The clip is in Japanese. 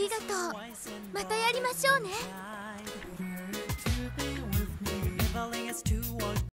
ありがとう。またやりましょうね。